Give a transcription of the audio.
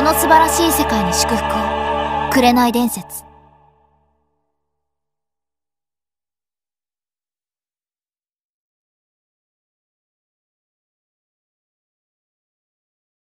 この素晴らしい世界に祝福を。紅伝説。